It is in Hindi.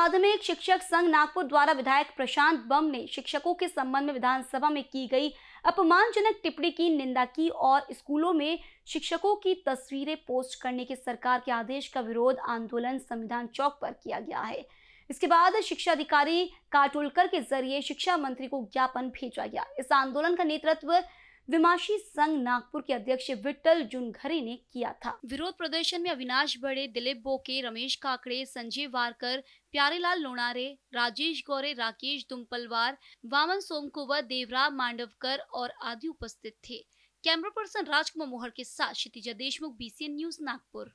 माध्यमिक शिक्षक संघ नागपुर द्वारा विधायक प्रशांत बम ने शिक्षकों के संबंध में विधानसभा में की गई अपमानजनक टिप्पणी की निंदा की और स्कूलों में शिक्षकों की तस्वीरें पोस्ट करने के सरकार के आदेश का विरोध आंदोलन संविधान चौक पर किया गया है। इसके बाद शिक्षा अधिकारी काटोलकर के ज़रिए शिक्षा मंत्री को ज्ञापन भेजा गया। इस आंदोलन का नेतृत्व विमाशी संघ नागपुर के अध्यक्ष विट्टल जुनघरे ने किया था। विरोध प्रदर्शन में अविनाश बड़े, दिलीप बोके, रमेश काकड़े संजय वारकर, प्यारेलाल लोणारे, राजेश गौरे, राकेश दुमपलवार, वामन सोमकुवर देवराम मांडवकर और आदि उपस्थित थे। कैमरा पर्सन राजकुमार मोहर के साथ क्षितिजा देशमुख बीसीएन न्यूज़ नागपुर।